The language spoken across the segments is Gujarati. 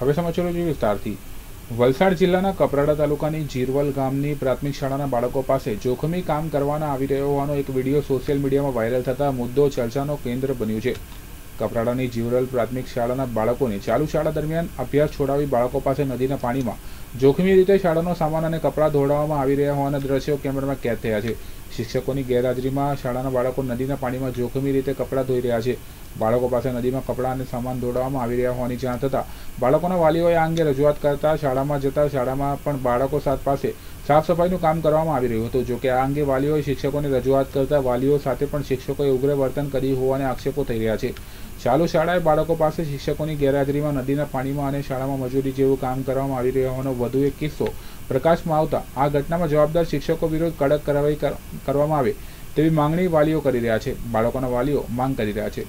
હવે સમાચારો જોઈએ વિસ્તારથી. વલસાડ જિલ્લાના કપરાડા તાલુકાની જીરવલ ગામની પ્રાથમિક શાળાના બાળકો પાસે જોખમી કામ કરવાના આવી રહ્યો હોવાનો એક વીડિયો સોશિયલ મીડિયામાં વાયરલ થતા મુદ્દો ચર્ચાનો કેન્દ્ર બન્યું છે. કપરાડાની જીવરલ પ્રાથમિક શાળાના બાળકોને ચાલુ શાળા દરમિયાન અભ્યાસ છોડાવી બાળકો પાસે નદીના પાણીમાં જોખમી રીતે શાળાનો સામાન અને કપડાં ધોડાવવામાં આવી રહ્યા હોવાના દ્રશ્યો કેમેરામાં કેદ થયા છે. શિક્ષકોની ગેરહાજરીમાં શાળાના બાળકો નદીના પાણીમાં જોખમી રીતે કપડાં ધોઈ રહ્યા છે. બાળકો પાસે નદીમાં કપડાં અને સામાન દોડાવવામાં આવી રહ્યા હોવાની જાણ થતાં બાળકોના વાલીઓએ આ અંગે રજૂઆત કરતા શાળામાં જતા શાળામાં પણ બાળકો સાથ પાસે સાફ સફાઈનું કામ કરવામાં આવી રહ્યું હતું જોકે આ અંગે વાલીઓએ શિક્ષકોને રજૂઆત કરતા વાલીઓ સાથે પણ શિક્ષકોએ ઉગ્ર વર્તન કર્યું હોવાના આક્ષેપો થઈ રહ્યા છે. ચાલુ શાળાએ બાળકો પાસે શિક્ષકોની ગેરહાજરીમાં નદીના પાણીમાં અને શાળામાં મજૂરી જેવું કામ કરવામાં આવી રહ્યો હોવાનો વધુ એક કિસ્સો પ્રકાશમાં આવતા, આ ઘટનામાં જવાબદાર શિક્ષકો વિરુદ્ધ કડક કાર્યવાહી કરવામાં આવે તેવી માંગણી વાલીઓ કરી રહ્યા છે. બાળકોના વાલીઓ માંગ કરી રહ્યા છે.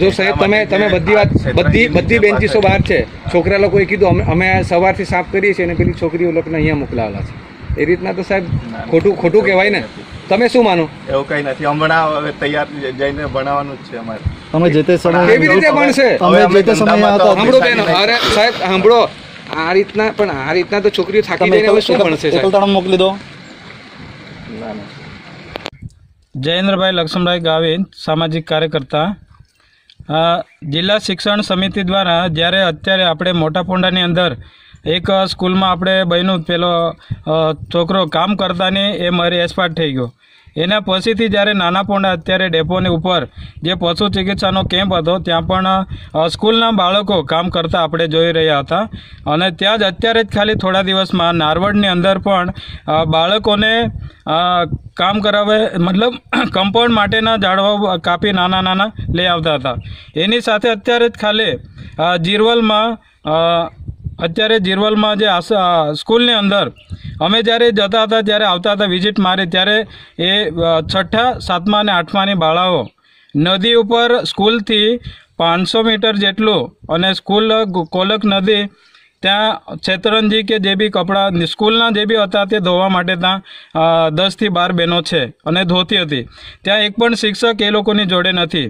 જો સાહેબ તમે તમે બધી વાત બધી બધી બેન્ચીસો બહાર છે. છોકરા લોકોએ કીધું અમે અમે સવારથી સાફ કરીએ છીએ અને પેલી છોકરીઓ લોકોને અહીંયા મોકલાવેલા છે. એ રીતના તો સાહેબ ખોટું ખોટું કહેવાય ને. તમે શું માનો? એવું કઈ નથી. હમણાં હવે તૈયાર જઈને ભણાવવાનું જ છે અમારે. તમે જે તે સમય કેવી રીતે ભણશે? તમે જે તે સમય હતા સાંભળો બેન અરે સાહેબ સાંભળો. આ રીતના પણ આ રીતના તો છોકરીઓ થાકી જઈને હવે શું ભણશે સાહેબ? એકલતાણા મોકલી દો. જયેન્દ્રભાઈ લક્ષ્મણભાઈ ગાવિત સામાજિક કાર્યકર્તા જિલ્લા શિક્ષણ સમિતિ દ્વારા જ્યારે અત્યારે આપણે મોટા પોંડાની અંદર એક સ્કૂલમાં આપણે બન્યું, પેલો છોકરો કામ કરતાની એ મારી એસપાટ થઈ ગયો. એના પછીથી જ્યારે નાના અત્યારે ડેપોની ઉપર જે પશુ ચિકિત્સાનો કેમ્પ હતો, ત્યાં પણ સ્કૂલના બાળકો કામ કરતા આપણે જોઈ રહ્યા હતા. અને ત્યાં જ અત્યારે જ ખાલી થોડા દિવસમાં નારવડની અંદર પણ બાળકોને કામ કરાવે, મતલબ કમ્પાઉન્ડ માટેના ઝાડવા કાપી નાના નાના લઈ આવતા હતા. એની સાથે અત્યારે જ ખાલી જીરવલમાં અત્યારે જીરવલમાં જે સ્કૂલની અંદર અમે જ્યારે જતા હતા, ત્યારે આવતા હતા વિઝિટ મારે, ત્યારે એ છઠ્ઠા, સાતમા અને આઠમાની બાળાઓ નદી ઉપર સ્કૂલથી પાંચસો મીટર જેટલું અને સ્કૂલ કોલક નદી, ત્યાં છેતરંજી કે જે બી કપડાં સ્કૂલના જે બી હતા તે ધોવા માટે ત્યાં દસથી બાર બહેનો છે અને ધોતી હતી. ત્યાં એક પણ શિક્ષક એ લોકોની જોડે નથી.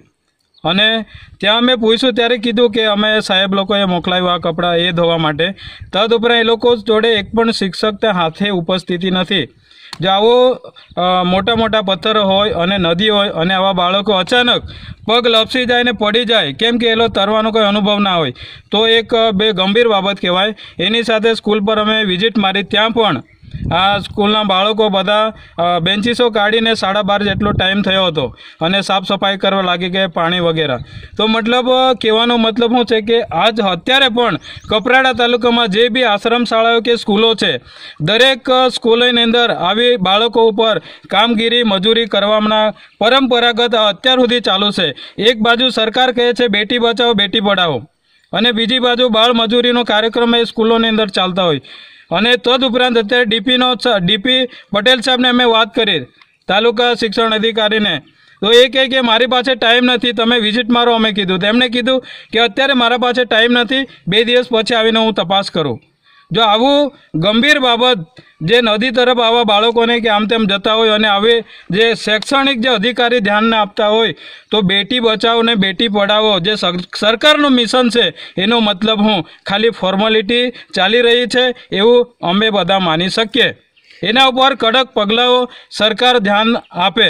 અને ત્યાં અમે પૂછ્યું, ત્યારે કીધું કે અમે સાહેબ લોકોએ મોકલાવ્યું આ કપડાં એ ધોવા માટે. તદુપરાંત એ લોકો જોડે એક પણ શિક્ષક ત્યાં હાથે ઉપસ્થિતિ નથી. જો આવો મોટા મોટા પથ્થરો હોય અને નદી હોય અને આવા બાળકો અચાનક પગ લપસી જાય ને પડી જાય, કેમ કે એ લોકો તરવાનો કોઈ અનુભવ ના હોય. તો એક, બે ગંભીર બાબત કહેવાય. એની સાથે સ્કૂલ પર અમે વિઝિટ મારી, ત્યાં પણ આ સ્કૂલના બાળકો બધા બેન્ચીસો કાઢીને સાડા બાર જેટલો ટાઈમ થયો હતો અને સાફ સફાઈ કરવા લાગી ગયા પાણી વગેરે. તો મતલબ કહેવાનો મતલબ શું છે કે આજ અત્યારે પણ કપરાડા તાલુકામાં જે બી આશ્રમ શાળાઓ કે સ્કૂલો છે, દરેક સ્કૂલોની અંદર આવી બાળકો ઉપર કામગીરી, મજૂરી કરવામાં પરંપરાગત અત્યાર સુધી ચાલુ છે. એક બાજુ સરકાર કહે છે, બેટી બચાવો, બેટી પઢાવો. અને બીજી બાજુ બાળ મજૂરીનો કાર્યક્રમ એ સ્કૂલોની અંદર ચાલતા હોય. અને તદઉપરાંત અત્યારે ડીપીનો ડીપી પટેલ સાહેબને અમે વાત કરી, તાલુકા શિક્ષણ અધિકારીને. તો એ કહે કે મારી પાસે ટાઈમ નથી, તમે વિઝિટ મારો, અમે કીધું. તેમણે કીધું કે અત્યારે મારા પાસે ટાઈમ નથી, બે દિવસ પછી આવીને હું તપાસ કરું. જો આવું ગંભીર બાબત જે નદી તરફ આવા બાળકોને કે આમ તેમ જતા હોય અને આવે જે શૈક્ષણિક જે અધિકારી ધ્યાન ના આપતા હોય, તો બેટી બચાવો ને બેટી પઢાવો જે સરકારનું મિશન છે, એનો મતલબ હું ખાલી ફોર્માલિટી ચાલી રહી છે, એવું અમે બધા માની શકીએ. એના ઉપર કડક પગલાઓ સરકાર ધ્યાન આપે.